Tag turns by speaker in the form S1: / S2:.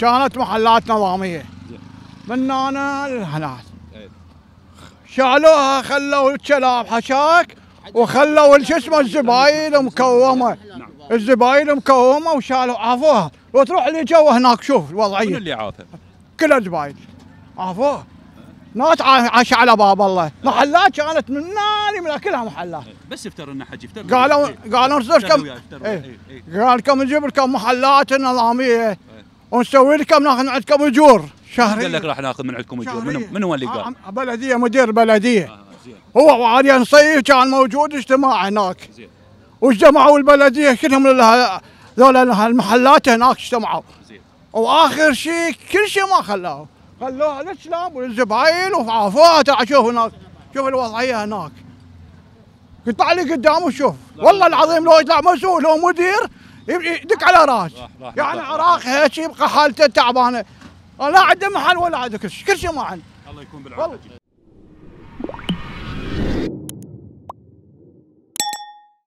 S1: كانت محلات
S2: نظامية.
S1: من هنا لهناك. شالوها خلوا الكلاب حشاك وخلوا شو اسمه الزباين
S2: مكومة
S1: الزباين مكومة وشالوا عافوها وتروح اللي جوا هناك شوف
S2: من
S1: الوضعيه
S2: اللي عافى؟
S1: كلها زباين عافوها ناس عا- عاش على باب الله محلات كانت من ناني من كلها محلات.
S2: بس افتر لنا حجي افتر
S1: قالوا
S2: إيه.
S1: قالوا
S2: وياي.
S1: إيه.
S2: إيه.
S1: قال لكم نجيب لكم محلات نظامية ونسوي لكم ناخذ عندكم اجور. شهرية.
S2: قال لك راح ناخذ من عندكم اجور. منو
S1: شهرية.
S2: منو اللي قال؟
S1: آه، بلدية مدير بلدية.
S2: آه، زين.
S1: هو وعلي نصيف كان موجود اجتماع هناك.
S2: زين.
S1: واجتمعوا البلدية كلهم ذولا المحلات هناك اجتمعوا.
S2: زين.
S1: وآخر شيء كل شيء ما خلوه خلوها للكلاب وللزباين وعافوها تعال شوف هناك. شوف الوضعية هناك. قطع لي قدامه شوف والله العظيم لو يطلع مسؤول أو مدير يدق على راس يعني عراق هيك يبقى حالته تعبانة. لا عنده محل ولا عنده كل شيء ما عنده
S2: الله يكون. بالعافية.